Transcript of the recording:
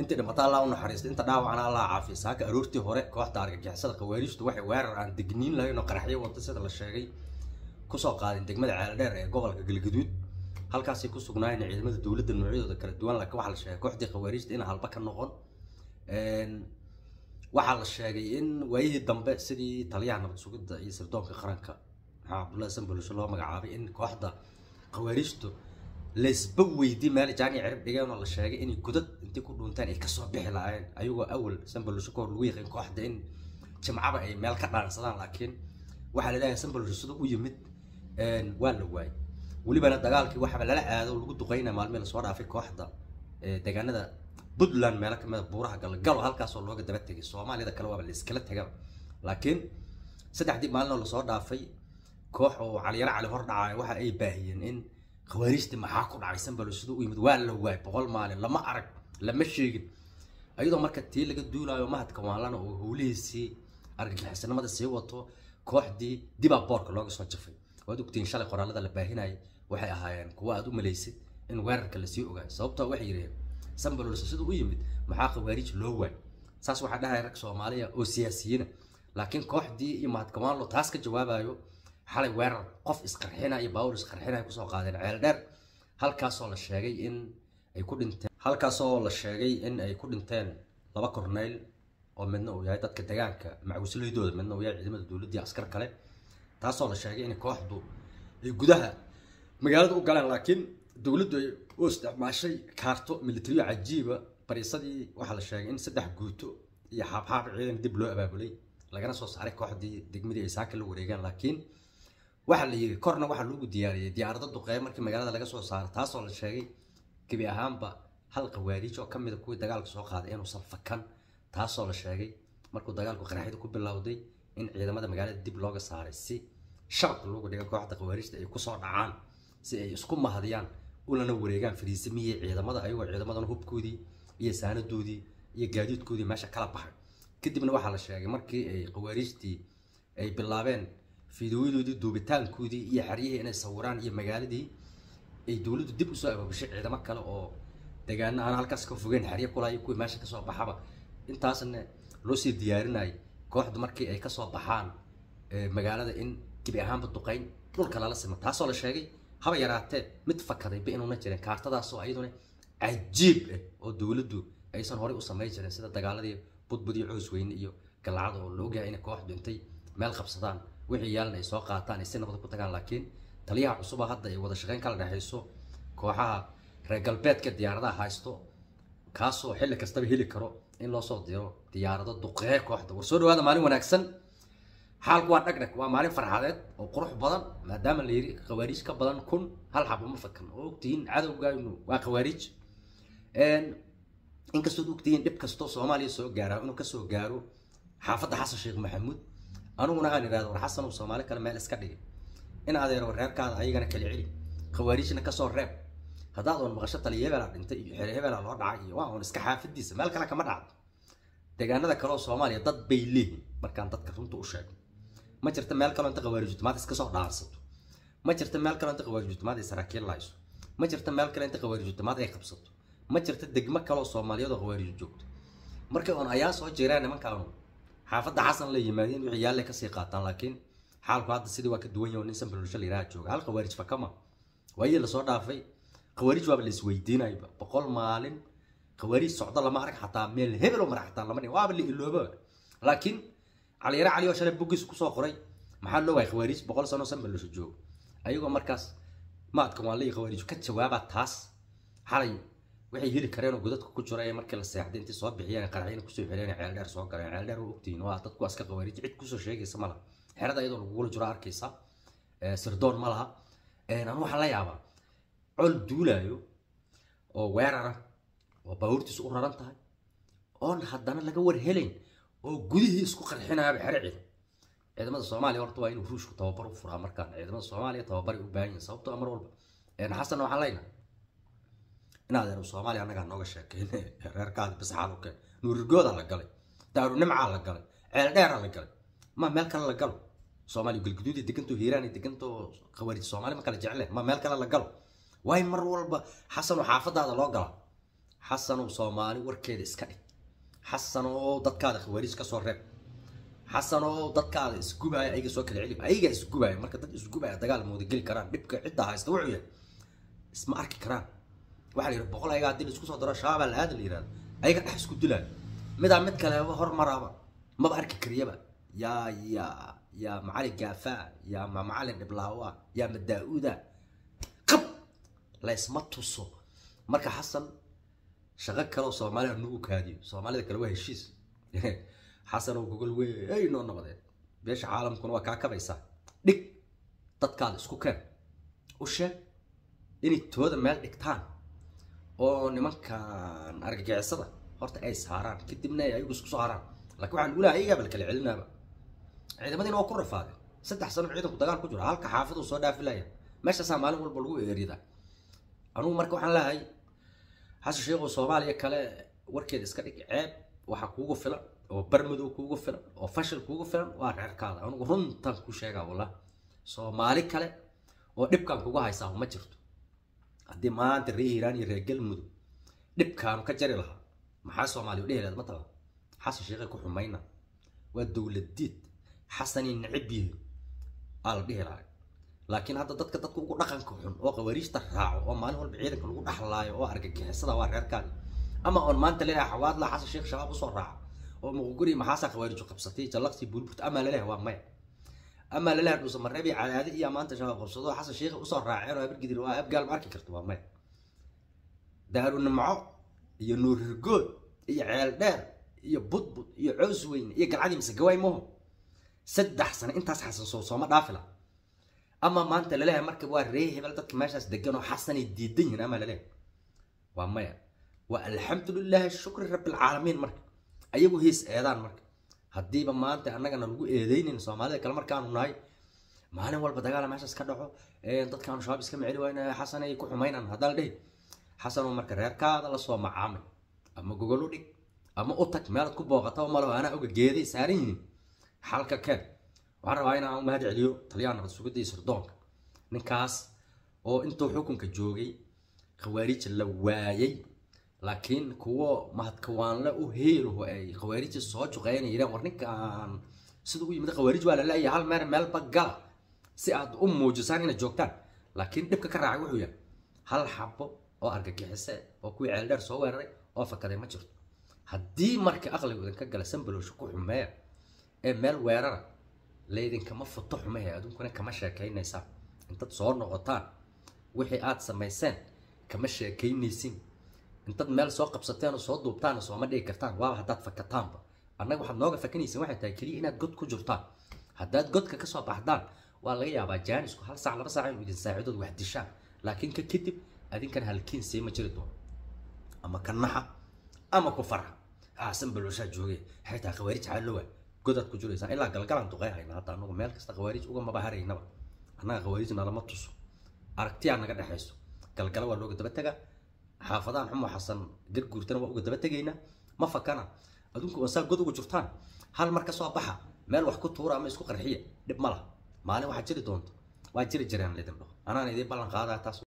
intii dhimata allah u naxariista inta dhaawacna allah caafiya saaka aroortii hore kooxda argagixisada khawaariijtu waxay weerar aan degniin lahayn oo qaraxyo wata sida la sheegay. Kusoo qaadeen degmada ceeldheer ee gobolka galgaduud halkaasay ku sugnaayeen ciidamada dowladda noocyadooda kala duwan laakiin waxaa la sheegay kooxdii khawaariijta in halba ka noqon. Waxaa la sheegay in waayihii dambe sidii taliyaha nabad sugidda iyo sirdoonka qaranka maxaa cabdullahi sanbolusho loo magacaabay in kooxda khawaariijtu laysba weydii meel jaani cirib dhigeen la sheegay inay godad intii ku dhuunteen ay ka soo bixi lahaayeen. Ayagoo awal sanbolusho ka hor lagu yaqaan kooxda in jimcaba ay meel ka dhaansadaan laakiin waxaa la leeyahay sanbolusho sida u yimid waa la waayay. Welibana dagaalkii waxaaba lala aado lagu duqeynaya maalmihii la soo dhaafay kooxda deegaanada puntland meelo kamida buuraha galgalo halkaasoo looga daba tegay soomaaliyada kale waaba layskala tegaba. Laakiin saddexdii maalin oo la soo dhaafay koox oo caliyaro cali hor dhacay waxa ay baahiyeen in khawaariijtii maxaa ku dhacay sanbalo siduu u yimid? Waa la waay boqol maalin lama arag lama sheegin. Ayadoo marka tii laga duulaayo mahadka waalana oo howlihiisii argagixisanimada sii wato kooxdii dibaa boorka looga soo jafay. Waad ogtiin shalay qoraalada la baahinayay waxay ahaayeen kuwa aad u malaysid in weerarka la sii ogaayo sababtoo waxay yidhaheen sanbalolsa siduu u yimid maxaa khawaariij loo waay saas waxaa dhahaya rag soomaaliya oo siyaasiyiina laakiin kooxdii iyo mahadkamaanlo taas ka jawaabayo xalay weerar qof isqarxinaya iyo baawur isqarxinaya ku soo qaadeen ceel dheer. Halkaasoo la sheegay in ay ku dhinteen halkaasoo la sheegay in ay ku dhinteen laba korneyl oo midna uu yahay dadka deegaanka macwislaydooda midna uu yahay ciidamada dowladda askar kale. Taasoo la sheegay in kooxdu ay gudaha magaalada u galeen laakiin dowladdu ay u isticmaashay kaarto militariyo cajiiba. Bariisadii waxaa la sheegay in saddex guuto iyo xaabxaab ciidan dib loo abaabulay lagana soo saaray kooxdii degmadii ay saaka la wareegaan laakiin waxaa la yidhi korna waxaa loogu diyaariyey diyaarado duqeey markii magaalada laga soo saaro taasoo la sheegay gebi ahaanba hal khawaariij oo ka mid a kuwii dagaalka soo qaaday inuusan fakan taasoo la sheegay markuu dagaalku qaraxyada ku bilowday in ciidamada magaalada dib looga saaray si shabaq loogu dhiga kooxda khawaariijta ay ku soo dhacaan si ay isku mahadiyaan ulana wareegaan fariisamihii ciidamada ayagoo ciidamadan hubkoodii iyo saanadoodii iyo gaadiidkoodii meesha kala baxay. Kadibna waxaa la sheegay markii ay khawaariijtii ay bilaabeen fiidooyadoodii duubitaankoodii iyo xeryihii inay sawiraan iyo magaaladii ay dowladdu dib u soo abaabushay ciidamo kale oo deegaano aan halkaas ka fogeen xeryo kulayo kuwii meesha ka soo baxaba. Intaasna loo sii diyaarinayay kooxdu markii ay ka soo baxaan magaalada in gebi ahaanba duqeyn dhulka lala sima taasoo la sheegay haba yaraatee mid fakadayba inuuna jirin. Kaartadaasoo ayaduna cajiib ah oo dowladdu aysan horey u samayn jirin sida dagaaladii budbud iyo coos weyne iyo galacada oo la ogyahay kooxdu intay meel qabsadaan wixii yaalna ay soo qaataan ay si nabada ku tagaan laakiin taliyaha cusuba hadda ay wada shaqeyn kala dhexayso kooxaha reer galbeedka diyaaradaha haysto kaasoo xilli kastaba heli karo in loo soo diro diyaarado duqee kooxda. War soo dhawaada maalin wanaagsan. Xaalku waa dhagdhag waa maalin farxadeed oo qurux badan maadaama la khawaariij ka badan kun hal xab uma fakan. Oo ogtihiin cadowgaaynu waa khawaariij. Inkastood ogtihiin dhib kastoo soomaaliya soo gaaraa inuu ka soo gaaro xaafadda xasan sheekh maxamuud aniguna aan idhahdo war xasan uu soomaali kale meel iska dhigay. In adeero reerkaada ayagana kala celi. Khawaariijna ka soo reeb. Haddaad oon maqasho taliya hebelaa dhintay iyo xere hebelaa loo dhacay iyo waa oon iska xaafadiisa meel kale kama dhacdo. Deegaanada kale oo soomaaliya dad bay leeyihiin markaan dadka runta u sheego ma jirta meel kaloo inta khawaariijtumaad iska soo dhaarsato. Ma jirta meel kaloo inta khawaariijtumaad ay saraakiil ma jirta meel kale inta khawaariijtumaad ay qabsato. Ma jirta degmo kaloo soomaaliyeed oo khawaariij joogto markay oon ayaa soo jiraan nimankaanu حافظ حسن لي مالين عيال لك سيقاطا لكن حال قاد سيدي واك دوين يو نسم بلوش اللي راه جوغ هل قواريج فكما. وهي اللي صور دافي قواريج واب اللي سويدين أيبا. بقول مالين قواريج صعد الله معرك حتى ميل. هبل ومرا حتى الله مني واب اللي اللو لكن علي راه علي وشرب بوكس كوسو خري محل لو قواريج بقول سنة سم بلوش جوغ أيوه مركز. ما تكون علي قواريج كتشواب تاس. حاليا waxay heli kareen oo godadka ku jira ee markii la seexday intii soo bixiyeen qarxiyana ku soo xireen ceel dheer soo galeen ceel dheer waa ogtihiin. Waa dadku aska khawaariij cid ku soo sheegaysa ma laha. Xerada iyadoo lagugula jiro arkaysa sirdoon ma laha. Anu waxaa la yaabaa col duulaayo oo weerara oo baabuurtiisu u raran tahay oon haddana laga war helayn oo gudihii isku qarxinayaaba xere ciidan ciidamada soomaaliya horta waa inuu ruushku tababar u furaa markaan. Ciidamada soomaaliya tababaray u baahan yihiin sababtoo mar walba. Xasan waxaan leyna inaad soomaaliya annagaa nooga sheekeyn reerkaada bisaxaad u keen nuurigooda la galay daaru nimcaa la galay ceel dheeraa la galay ma meel kale la galo soomaaliya galguduudi degantoo hiiraani degantoo khawaarij soomaali ma kala jecle ma meel kale la galo waay mar walba xasanoo xaafadaada loo gala xasanow soomaali warkeeda iska dhig xasanow dadkaada khawaariij ka soo reeb xasanow dadkaada isgubaya ayaga soo kala celi ayaga isgubaya marka dad isgubaya dagaal mooda geli karaan dhibka cidda haysta wuxuu yahay isma arki karaan waxaa la yidhi boqol ayaga haddii la isku soo daro shaabaa la aada la yidhahda ayaga dhex isku dilaayo midaa mid kaleba hormaraaba maba arki kariyaba. Yaa yaa yaa macalin gaafaa yaa ma macalin dhiblaawa yaa ma daa-uuda. Qab! Laysma tuso. Marka xasan shaqo kaleoo soomaalida nagu kaadiyo. Soomaalida kale waa heshiis. Xasan oo gogol wey noo noqdeen beesha caalamkuna waa kaa kabaysaa dhig! Dadkaada isku keen. U sheeg inay tooda meel dhigtaan oo nimankan argagixisada horta ay saaraan kadibna ay ayagu isku soo haraan. Laakiin waxaan ulaha ayagaa bal kala celinaaba ciidamadiina waa ku rafaadeen. Saddex sano ciidanku dagaal ku jiro halka xaafiduu soo dhaafilaya. Meeshaasaa maalin walba lagu eeridaa anugu marka waxaan leehay xasan sheekhu soomaaliya kale warkeeda iska dhig ceeb waxaa kuugu filan oo barmadow kuugu filan oo fashil kuugu filan waa reerkaada. Anugu runtan ku sheegaa wallah soomaali kale oo dhibkan kugu haysaa ma jirto haddii maanta reer hiiraan iyo reer galmudug dhibkaanu ka jari lahaa maxaa soomaaliya u dhehi lahayd matala xasan sheekhay ku xumayna. Waa dowladiid xasanay necib yihiin aa la dhihi lahay laakiin hadda dadka dadka ugu dhaqanka xun oo qawaariijta raaco oo maalin walba ciidanka lagu dhaxlaayo oo argagixisada waa reerkaadi ama oon maanta leeyahay xawaadla xasan sheekh shabaab u soo raaca oo muquguri maxaasaa qawaariiju qabsatay jallaqsi buulburta amaa la leeyahay waa maya amaa la leeyahay dhuusa mareebi cadaadi iyo maanta shabaab qabsado xasan sheekh u soo raaceen oo habargidir waa abgaal ma arki karto waa maya daaru nimco iyo nuurirgood iyo ceel dheer iyo budbud iyo cows weyne iyo galcadii mise gawaay moho saddex sano intaas xasan soo sooma dhaafila. Ama maanta la leeyahay marka waa ree hebel dadka meeshaas degan oo xasanay diidan yihiin ama la leeyahay waa maya waa alxamdulilahi shukri rabbilcaalamiin marka. Ayagu hees eedaan marka haddiiba maanta annagana lagu eedeynin soomaalida kale markaanu nahay maalin walba dagaala meeshaas ka dhaco dadkaanu shabaab iska maceli wayna xasan ay ku xumaynaan haddaan la dhehi xasanoo marka reerkaada la soo macaamay ama gogol u dhig ama u tag meelaad ku booqata oo malo anaa oga geeday saaran yihiin. Xalka keen waxaan rabaa inaan mahad celiyo taliyaan nabad sirdoonka ninkaas oo intuu xukunka joogay khawaarija la waayay laakiin kuwo mahadkawaanle u heeluhu ay khawaarija soo juqeynay yireen war ninkaan sida u yimid khawaarij waa la leeyahay hal meel meelba gala si aad u muujisaan inaad joogtaan. Laakiin dhibka ka raacay wuxuu yahay hal xabo oo argagixise oo kuwii ceeldheer soo weeraray oo fakaday ma jirto. Haddii marka aqligu idinka gala sambalowsha ku xumeeya ee meel weerara laydinkama futo xumehe adunkuna kama sheekaynaysaa. Intaad soo noqotaan wixii aad samayseen kama sheekaynaysin intaad meel soo qabsateen oo soo duubtaana sooma dhigi kartaan. Waaba haddaad fakataanba annaga waxaad nooga fakanaysin waxay tahay keliya inaad god ku jirtaan haddaad godka ka soo baxdaan waa laga yaabaa jaanisku hal saac laba saac inuu idin saacidood wax dishaan. Laakiin ka kadib adinkan halkiin sii ma jiri doono ama ka ama ku farxa aasan balooshaa joogay xitaa khawaarij xaallowa godaad ku jiraysaan ilaa galgalan duqey hayna hadda anagu meel kasta khawaarij uga mabaharaynaba annaga khawaarijna lama tuso. Aragtiyaa naga dhexayso. Galgala waa looga daba tegaa xaafadahan xumo xasan garguurtana waa uga daba tegaynaa ma fakana. Adunku waa saa god uga jirtaan hal mar ka soo baxa meel wax ku tuura ama isku qarxiya dhib ma laha. Maalin waxaa jiri doonto waa jiri jireen lidin dhaho. Anaan idiin ballan qaadaa taas